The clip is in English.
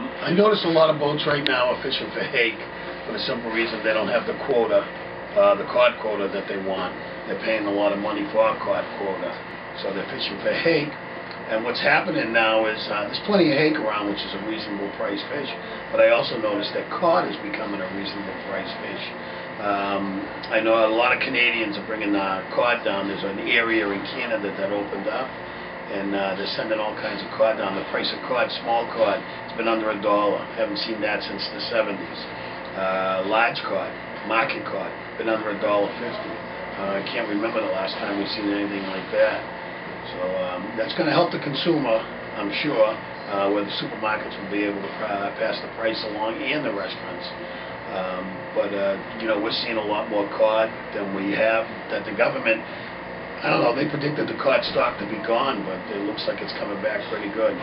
Um, I notice a lot of boats right now are fishing for hake for the simple reason they don't have the quota, uh, the cod quota that they want. They're paying a lot of money for our cod quota, so they're fishing for hake. And what's happening now is uh, there's plenty of hake around, which is a reasonable price fish. But I also noticed that cod is becoming a reasonable price fish. Um, I know a lot of Canadians are bringing uh, cod down. There's an area in Canada that opened up, and uh, they're sending all kinds of cod down. The price of cod, small cod, it's been under a dollar. Haven't seen that since the 70s. Uh, large cod, market cod, been under a dollar fifty. Uh, I can't remember the last time we've seen anything like that. So um, that's going to help the consumer, I'm sure, uh, where the supermarkets will be able to pa- pass the price along and the restaurants. Um, but uh, you know, we're seeing a lot more cod than we have. That the government, I don't know, they predicted the cod stock to be gone, but it looks like it's coming back pretty good.